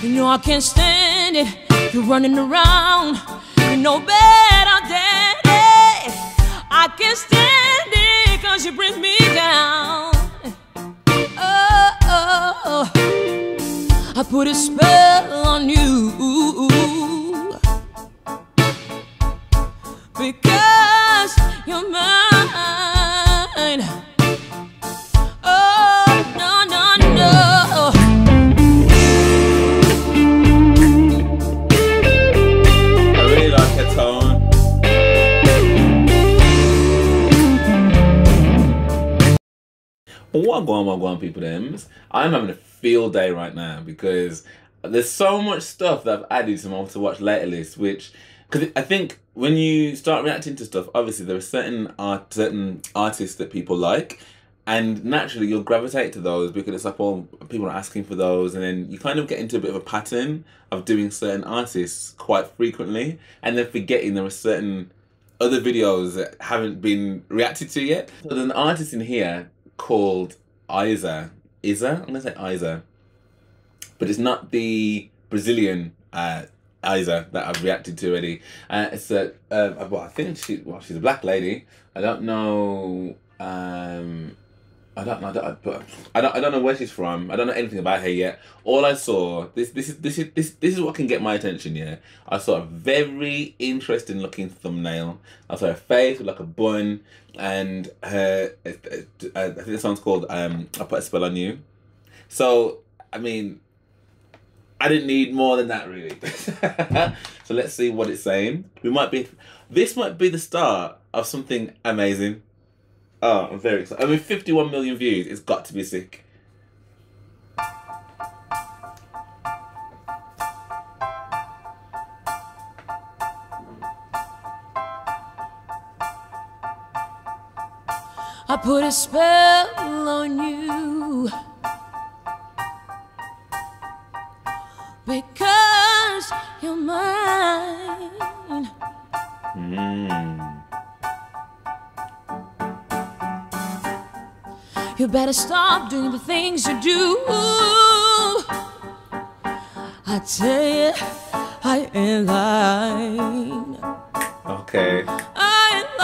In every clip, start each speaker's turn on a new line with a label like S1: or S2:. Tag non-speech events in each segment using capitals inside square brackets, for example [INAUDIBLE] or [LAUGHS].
S1: You know I can't stand it. You're running around. You know better, daddy. I can't stand it cause you bring me down. Oh, oh, oh. I put a spell on you.
S2: What going, people? Them, I'm having a field day right now because there's so much stuff that I've added to my to watch later list. Which, because I think when you start reacting to stuff, obviously there are certain art, certain artists that people like, and naturally you'll gravitate to those because it's like, well, people are asking for those, and then you kind of get into a bit of a pattern of doing certain artists quite frequently, and then forgetting there are certain other videos that haven't been reacted to yet. So there's an artist in here called Iza. Iza? I'm gonna say Iza. But it's not the Brazilian uh, Iza that I've reacted to already. Uh, it's a, uh, well, I think she, well, she's a black lady. I don't know, um, I don't know, I don't, but I don't, I don't know where she's from. I don't know anything about her yet. All I saw, this, this is, this is, this, this is what can get my attention. Yeah, I saw a very interesting looking thumbnail. I saw her face with like a bun, and her, uh, uh, I think the song's called um, "I Put a Spell on You." So, I mean, I didn't need more than that really. [LAUGHS] so let's see what it's saying. We might be, this might be the start of something amazing. Oh, I'm very excited. I mean, 51 million views. It's got to be sick.
S1: I put a spell on you because you're mine.
S2: Mm.
S1: You better stop doing the things you do. I tell you, I ain't lying.
S2: Okay.
S1: I ain't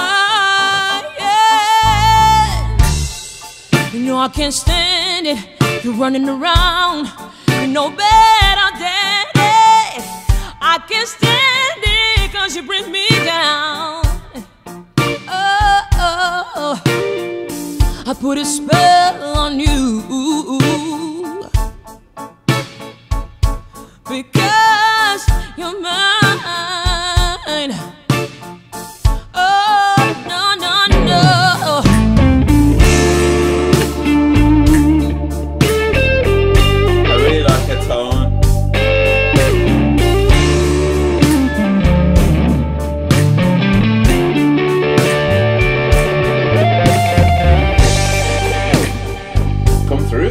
S1: lying. You know I can't stand it. You're running around. You know better, daddy. I can't stand it cause you bring me down. Put a spell on you.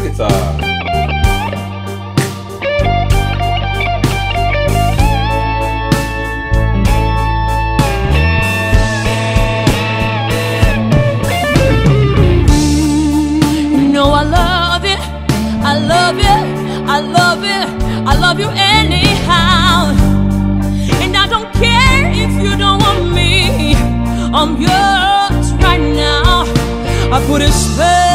S1: You know I love you, I love you, I love you, I love you anyhow. And I don't care if you don't want me, I'm yours right now. I put a spell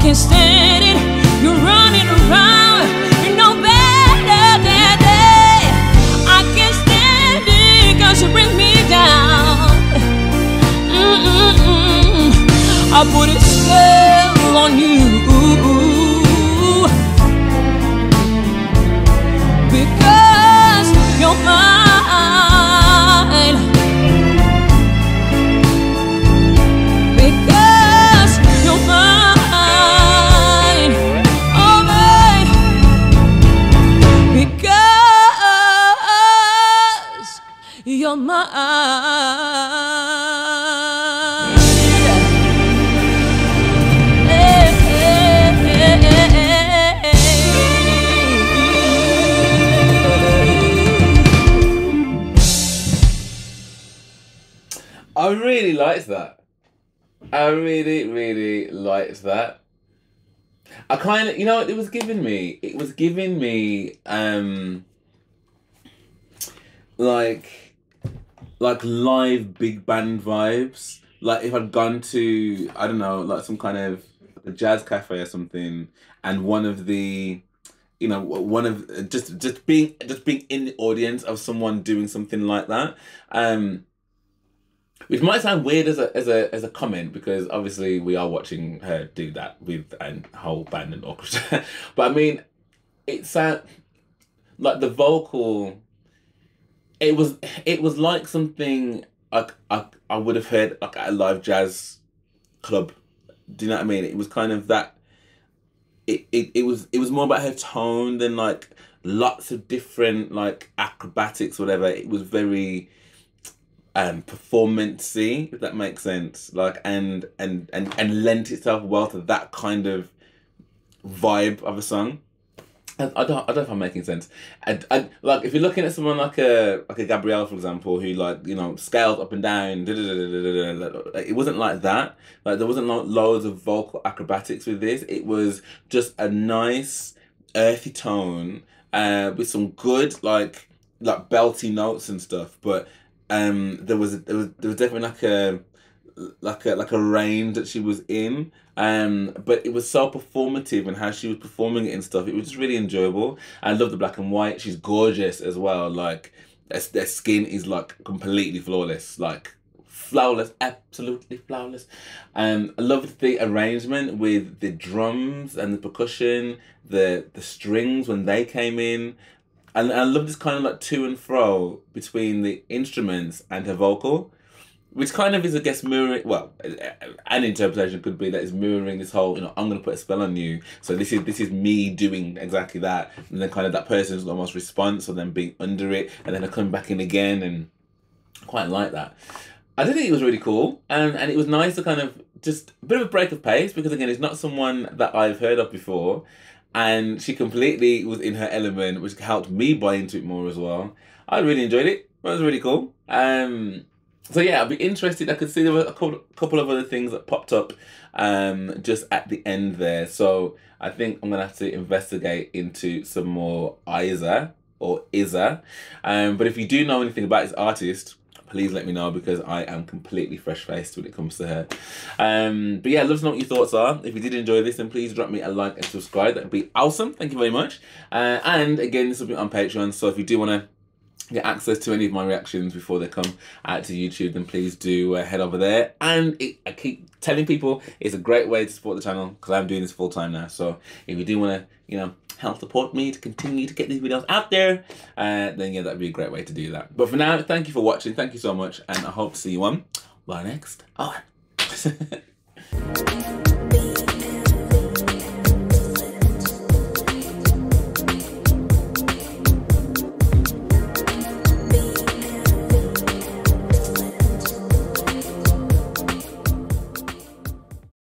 S1: can't stand it. You're running around. You know better than that. I can't stand it cause you bring me down. Mm-mm-mm. I put a
S2: I really liked that. I really, really liked that. I kind of, you know, it was giving me. It was giving me, um, like, like live big band vibes. Like if I'd gone to, I don't know, like some kind of a jazz cafe or something, and one of the, you know, one of just just being just being in the audience of someone doing something like that. Um, which might sound weird as a as a as a comment because obviously we are watching her do that with a whole band and orchestra. [LAUGHS] but I mean, it sound like the vocal. It was it was like something like I, I would have heard like at a live jazz club. Do you know what I mean? It was kind of that. It, it, it was it was more about her tone than like lots of different like acrobatics whatever. It was very um performancey if that makes sense like and and and and lent itself well to that kind of vibe of a song I, don't I don't know if I'm making sense. And I, like if you're looking at someone like a like a Gabrielle for example who like you know scales up and down da, da, da, da, da, da, da, like, it wasn't like that. Like there wasn't like loads of vocal acrobatics with this. It was just a nice earthy tone uh with some good like like belty notes and stuff. But um there was there was there was definitely like a like a like a range that she was in. Um but it was so performative and how she was performing it and stuff. It was just really enjoyable. I love the black and white. She's gorgeous as well. Like their, skin is like completely flawless. Like flawless absolutely flawless. Um i love the arrangement with the drums and the percussion the the strings when they came in. And I love this kind of like to and fro between the instruments and her vocal, which kind of is, I guess, mirroring. Well, an interpretation could be that it's mirroring this whole, you know, I'm gonna put a spell on you. So this is this is me doing exactly that, and then kind of that person's almost response, or then being under it, and then coming back in again, and I quite like that. I did think it was really cool, and and it was nice to kind of just a bit of a break of pace because again, it's not someone that I've heard of before and she completely was in her element, which helped me buy into it more as well. I really enjoyed it. It was really cool. Um, so yeah, I'd be interested. I could see there were a couple, of other things that popped up um, just at the end there. So I think I'm gonna have to investigate into some more Iza or Iza. Um, but if you do know anything about this artist, please let me know because I am completely fresh faced when it comes to her. Um, but yeah, love to know what your thoughts are. If you did enjoy this, then please drop me a like and subscribe. That would be awesome. Thank you very much. Uh, and again, this will be on Patreon. So if you do want to get access to any of my reactions before they come out to YouTube, then please do uh, head over there. And it, I keep telling people it's a great way to support the channel because I'm doing this full time now. So if you do want to, you know, help support me to continue to get these videos out there, uh, then yeah, that'd be a great way to do that. But for now, thank you for watching. Thank you so much. And I hope to see you on my next. Oh. [LAUGHS]